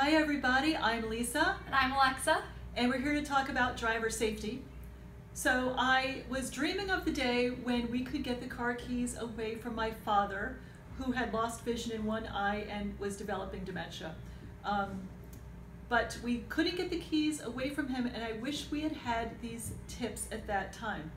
Hi everybody, I'm Lisa And I'm Alexa. and we're here to talk about driver safety. So I was dreaming of the day when we could get the car keys away from my father who had lost vision in one eye and was developing dementia. Um, but we couldn't get the keys away from him and I wish we had had these tips at that time.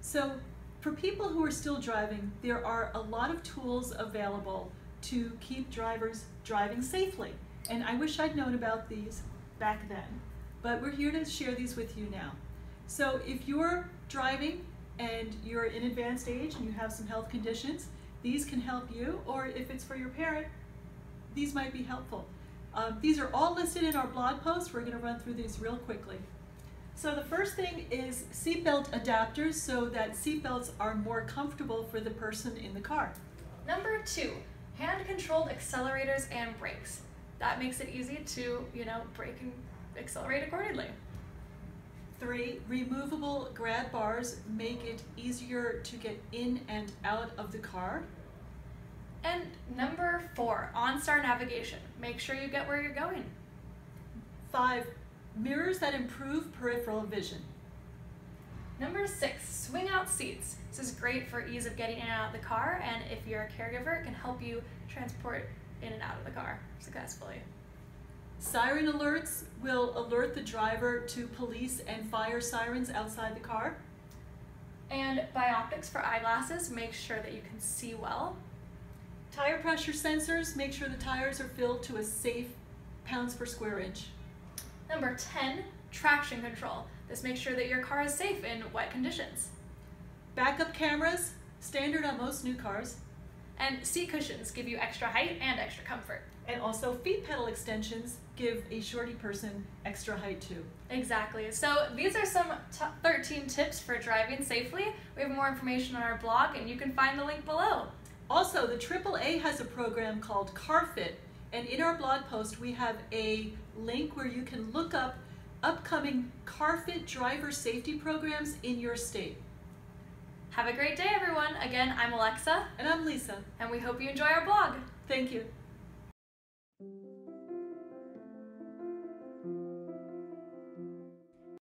So for people who are still driving, there are a lot of tools available to keep drivers driving safely. And I wish I'd known about these back then, but we're here to share these with you now. So if you're driving and you're in advanced age and you have some health conditions, these can help you, or if it's for your parent, these might be helpful. Um, these are all listed in our blog post. We're going to run through these real quickly. So the first thing is seatbelt adapters so that seatbelts are more comfortable for the person in the car. Number two, hand-controlled accelerators and brakes. That makes it easy to, you know, brake and accelerate accordingly. Three, removable grab bars make it easier to get in and out of the car. And number four, OnStar navigation. Make sure you get where you're going. Five, mirrors that improve peripheral vision. Number six, swing out seats. This is great for ease of getting in and out of the car, and if you're a caregiver, it can help you transport in and out of the car successfully. Siren alerts will alert the driver to police and fire sirens outside the car. And bioptics for eyeglasses, make sure that you can see well. Tire pressure sensors make sure the tires are filled to a safe pounds per square inch. Number 10, traction control. This makes sure that your car is safe in wet conditions. Backup cameras, standard on most new cars. And seat cushions give you extra height and extra comfort. And also feet pedal extensions give a shorty person extra height too. Exactly. So these are some 13 tips for driving safely. We have more information on our blog and you can find the link below. Also, the AAA has a program called CarFit, and in our blog post we have a link where you can look up upcoming CarFit driver safety programs in your state. Have a great day, everyone. Again, I'm Alexa. And I'm Lisa. And we hope you enjoy our blog. Thank you.